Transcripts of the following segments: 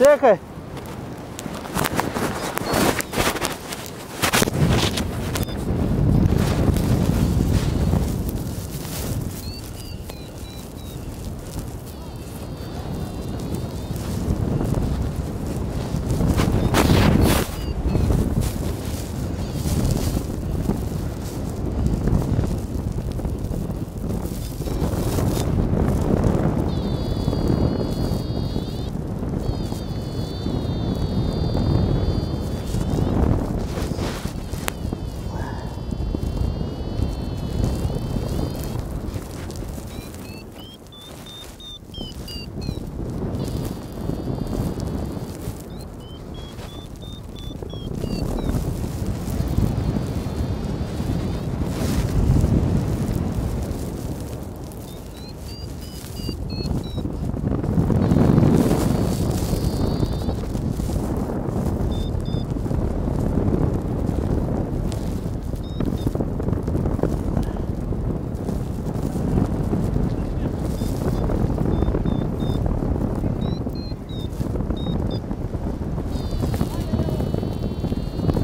Чекай.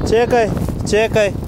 Check है check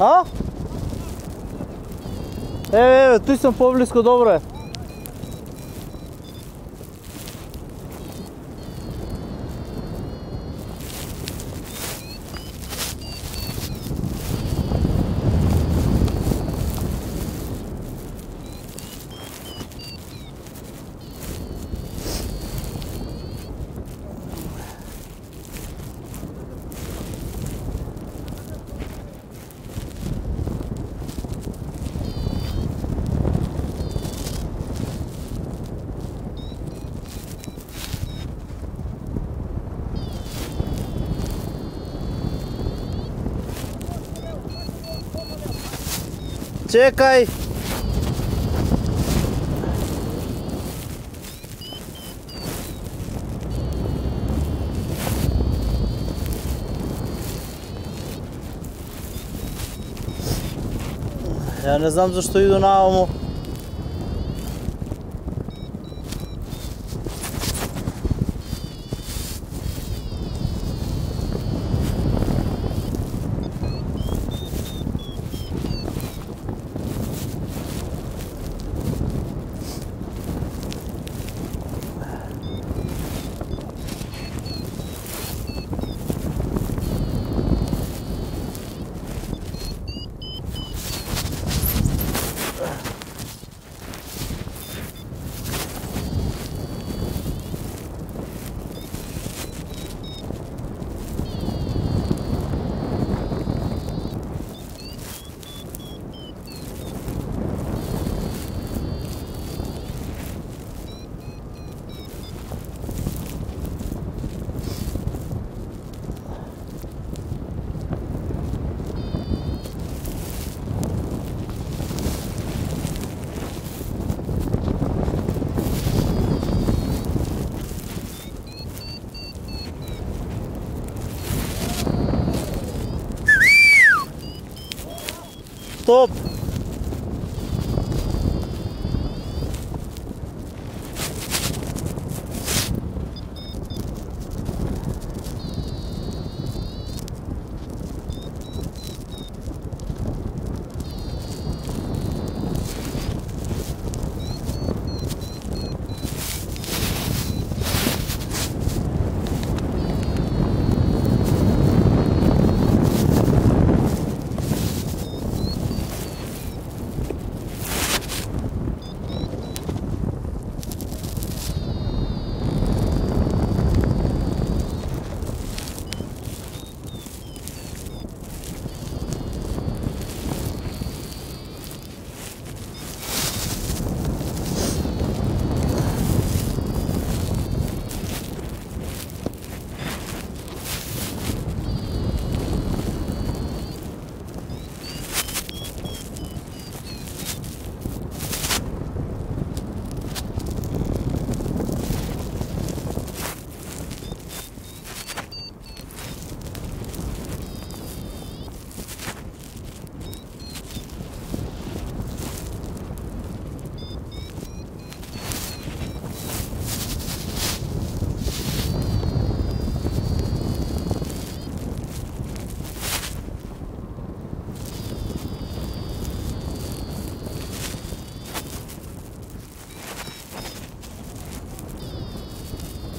А? Е, е, е, ти съм по-близко, добре. Čekaj! Ja ne znam zašto idu na ovom Стоп!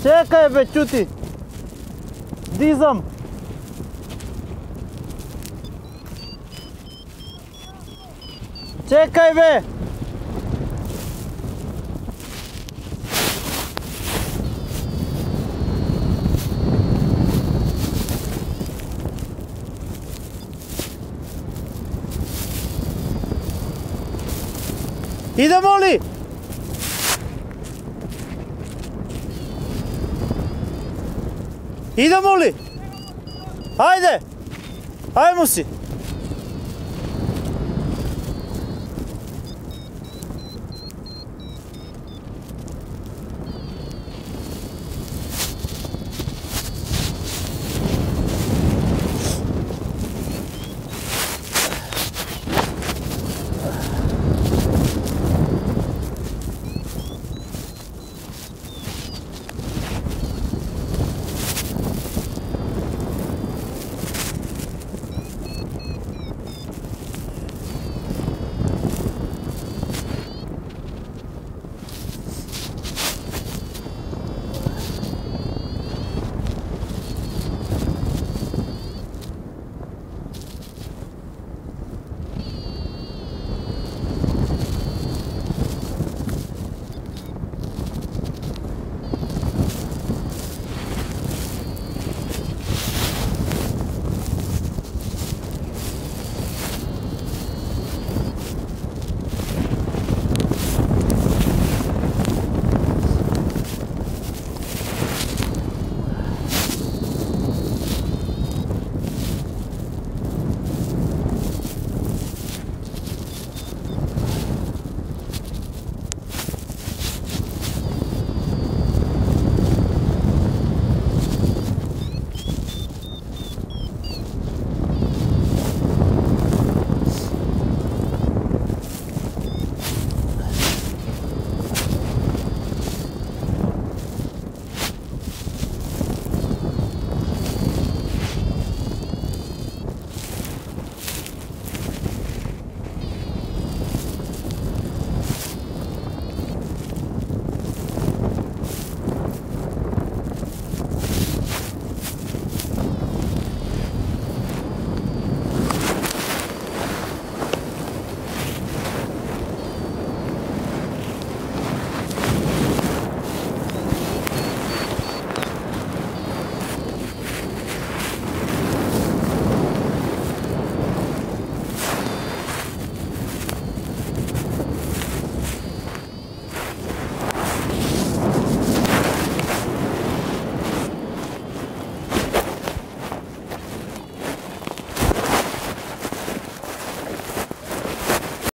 Чекай бе, чути! Дизам! Чекай бе! Идемо ли? Idemo li? Ajde! Ajmo si!